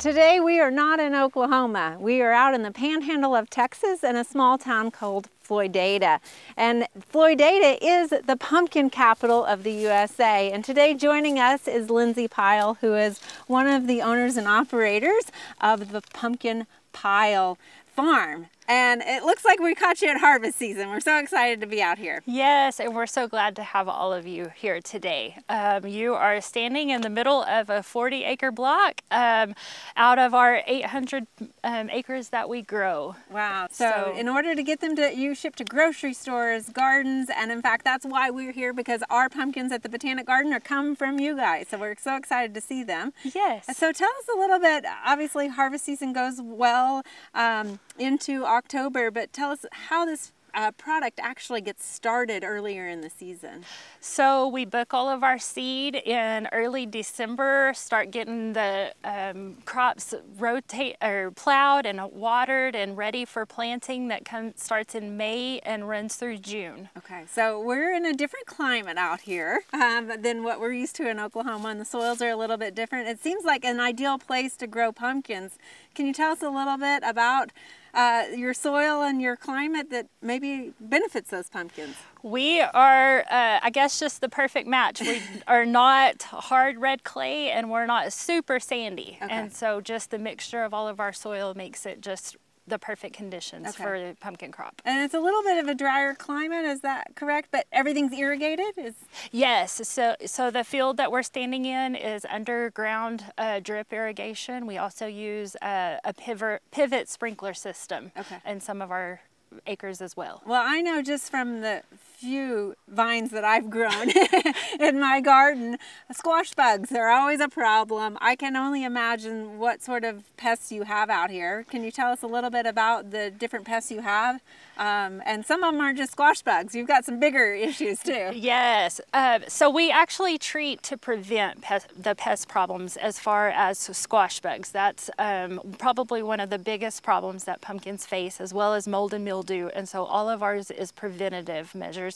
Today we are not in Oklahoma. We are out in the panhandle of Texas in a small town called Floydada. And Floydada is the pumpkin capital of the USA. And today joining us is Lindsey Pyle, who is one of the owners and operators of the Pumpkin Pyle Farm. And it looks like we caught you at harvest season. We're so excited to be out here. Yes, and we're so glad to have all of you here today. Um, you are standing in the middle of a 40 acre block um, out of our 800 um, acres that we grow. Wow. So, so, in order to get them to, you ship to grocery stores, gardens, and in fact, that's why we're here because our pumpkins at the Botanic Garden are come from you guys. So we're so excited to see them. Yes. So tell us a little bit, obviously harvest season goes well um, into our October, but tell us how this uh, product actually gets started earlier in the season? So we book all of our seed in early December, start getting the um, crops rotate or plowed and watered and ready for planting that comes starts in May and runs through June. Okay, so we're in a different climate out here um, than what we're used to in Oklahoma and the soils are a little bit different. It seems like an ideal place to grow pumpkins. Can you tell us a little bit about uh, your soil and your climate that maybe benefits those pumpkins? We are, uh, I guess, just the perfect match. We are not hard red clay and we're not super sandy. Okay. And so just the mixture of all of our soil makes it just the perfect conditions okay. for the pumpkin crop. And it's a little bit of a drier climate, is that correct? But everything's irrigated? Is Yes, so so the field that we're standing in is underground uh, drip irrigation. We also use a, a pivot, pivot sprinkler system okay. in some of our acres as well. Well, I know just from the few vines that I've grown in my garden, squash bugs are always a problem. I can only imagine what sort of pests you have out here. Can you tell us a little bit about the different pests you have? Um, and some of them aren't just squash bugs. You've got some bigger issues too. Yes. Uh, so we actually treat to prevent pest, the pest problems as far as squash bugs. That's um, probably one of the biggest problems that pumpkins face as well as mold and mildew. And so all of ours is preventative measures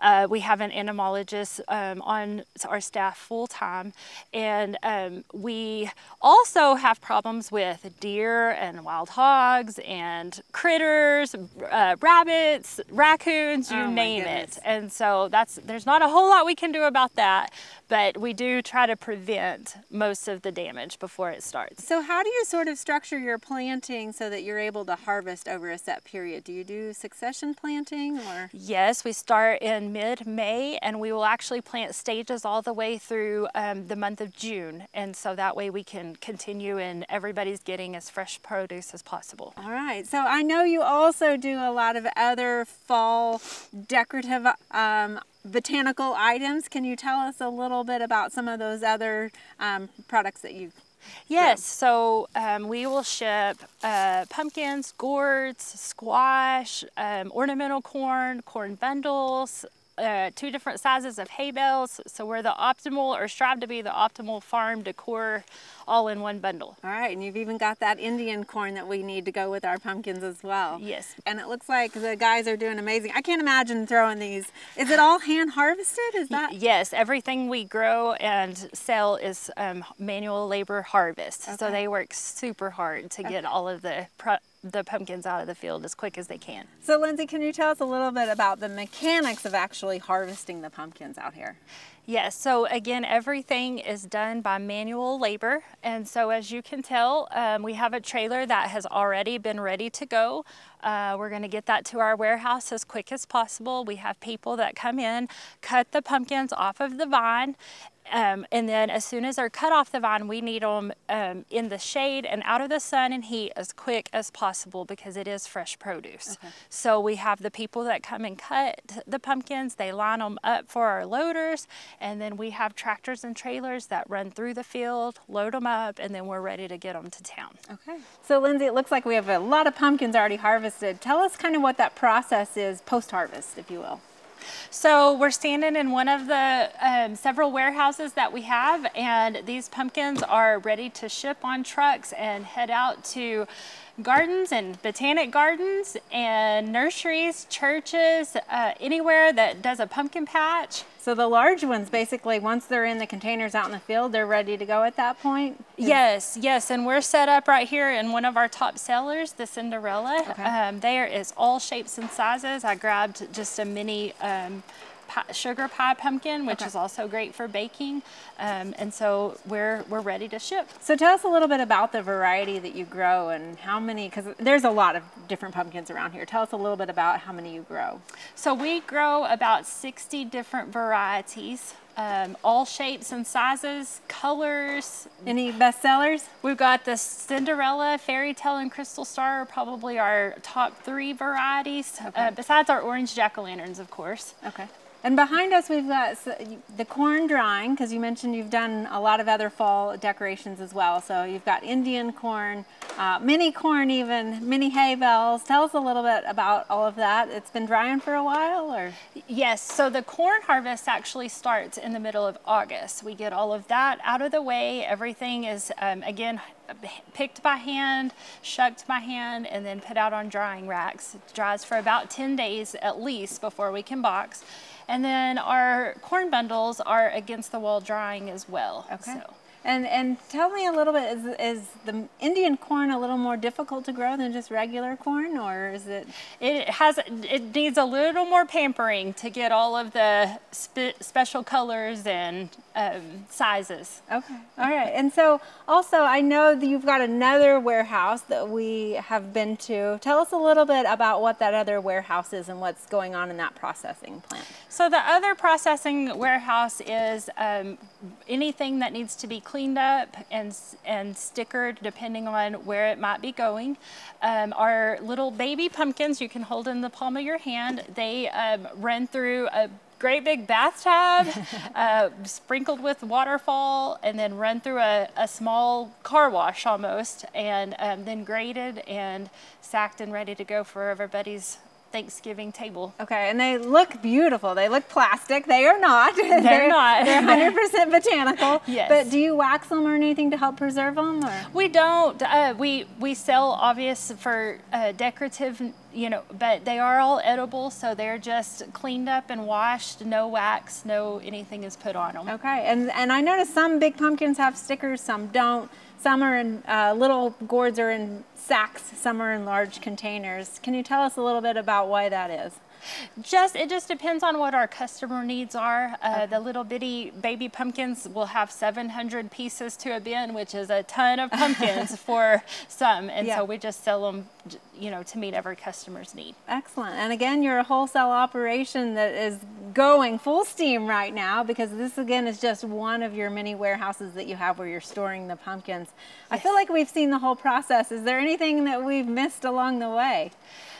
uh, we have an entomologist um, on our staff full time, and um, we also have problems with deer and wild hogs and critters, uh, rabbits, raccoons, you oh name it. And so that's there's not a whole lot we can do about that, but we do try to prevent most of the damage before it starts. So how do you sort of structure your planting so that you're able to harvest over a set period? Do you do succession planting or? Yes, we start in mid-May and we will actually plant stages all the way through um, the month of June. And so that way we can continue and everybody's getting as fresh produce as possible. All right, so I know you also do a lot of other fall decorative um, botanical items. Can you tell us a little bit about some of those other um, products that you Yes, so um, we will ship uh, pumpkins, gourds, squash, um, ornamental corn, corn bundles, uh, two different sizes of hay bales. So we're the optimal or strive to be the optimal farm decor all in one bundle. All right, and you've even got that Indian corn that we need to go with our pumpkins as well. Yes. And it looks like the guys are doing amazing. I can't imagine throwing these. Is it all hand harvested? Is that? Yes, everything we grow and sell is um, manual labor harvest. Okay. So they work super hard to okay. get all of the the pumpkins out of the field as quick as they can. So Lindsey, can you tell us a little bit about the mechanics of actually harvesting the pumpkins out here? Yes, so again, everything is done by manual labor. And so as you can tell, um, we have a trailer that has already been ready to go. Uh, we're gonna get that to our warehouse as quick as possible. We have people that come in, cut the pumpkins off of the vine, um, and then as soon as they're cut off the vine, we need them um, in the shade and out of the sun and heat as quick as possible because it is fresh produce. Okay. So we have the people that come and cut the pumpkins, they line them up for our loaders, and then we have tractors and trailers that run through the field, load them up, and then we're ready to get them to town. Okay. So Lindsey, it looks like we have a lot of pumpkins already harvested. Tell us kind of what that process is post-harvest, if you will. So we're standing in one of the um, several warehouses that we have and these pumpkins are ready to ship on trucks and head out to gardens and botanic gardens and nurseries, churches, uh, anywhere that does a pumpkin patch. So the large ones, basically, once they're in the containers out in the field, they're ready to go at that point? Yes, yes, and we're set up right here in one of our top sellers, the Cinderella. Okay. Um, there is all shapes and sizes. I grabbed just a mini um, pie, sugar pie pumpkin, which Okay. is also great for baking. Um, and so we're, we're ready to ship. So tell us a little bit about the variety that you grow and how many, because there's a lot of different pumpkins around here. Tell us a little bit about how many you grow. So we grow about 60 different varieties, um, all shapes and sizes, colors. Any bestsellers? We've got the Cinderella, Fairy Tale, and Crystal Star are probably our top three varieties, uh, besides our orange jack-o'-lanterns, of course. Okay. And behind us, we've got the corn drying, because you mentioned you've done a lot of other fall decorations as well. So you've got Indian corn, uh, mini corn even, mini hay bales. Tell us a little bit about all of that. It's been drying for a while, or? Yes, so the corn harvest actually starts in the middle of August. We get all of that out of the way. Everything is, um, again, picked by hand, shucked by hand, and then put out on drying racks. It dries for about 10 days at least before we can box. And then our corn bundles are against the wall drying as well. Okay. So. And and tell me a little bit. Is is the Indian corn a little more difficult to grow than just regular corn, or is it? It has it needs a little more pampering to get all of the spe- special colors and um, sizes. Okay. All right. And so also, I know that you've got another warehouse that we have been to. Tell us a little bit about what that other warehouse is and what's going on in that processing plant. So the other processing warehouse is um, anything that needs to be cleaned up and and stickered, depending on where it might be going. Um, our little baby pumpkins you can hold in the palm of your hand. They um, run through a great big bathtub, uh, sprinkled with waterfall, and then run through a, a small car wash almost, and um, then graded and sacked and ready to go for everybody's Thanksgiving table. Okay, and they look beautiful. They look plastic. They are not. They're, not. They're 100% botanical. Yes. But do you wax them or anything to help preserve them? Or? We don't. Uh, we we sell obvious for uh, decorative, you know, but they are all edible, so they're just cleaned up and washed. No wax, no anything is put on them. Okay, and and I noticed some big pumpkins have stickers, some don't. Some are in uh, little gourds are in sacks, some are in large containers. Can you tell us a little bit about why that is? Just it just depends on what our customer needs are. Uh, The little bitty baby pumpkins will have 700 pieces to a bin, which is a ton of pumpkins for some, and Yeah. so we just sell them, you know, to meet every customer's need. Excellent. And again, you're a wholesale operation that is going full steam right now because this again is just one of your many warehouses that you have where you're storing the pumpkins. I feel like we've seen the whole process. Is there anything that we've missed along the way?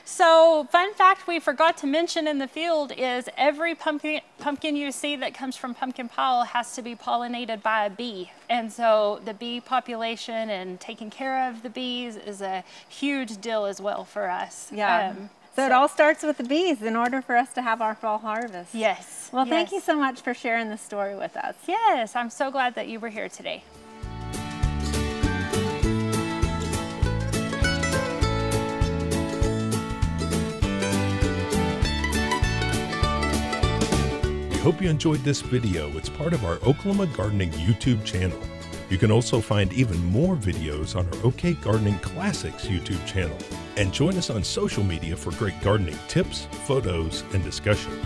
So, fun fact we forgot to mention in the field is every pumpkin pumpkin you see that comes from Pumpkin Pyle has to be pollinated by a bee. And so the bee population and taking care of the bees is a huge deal as well for us. Yeah. Um, so, it all starts with the bees in order for us to have our fall harvest. yes. Well, thank you so much for sharing the story with us. Yes, I'm so glad that you were here today. We hope you enjoyed this video. It's part of our Oklahoma Gardening YouTube channel. You can also find even more videos on our OK Gardening Classics YouTube channel. And join us on social media for great gardening tips, photos, and discussion.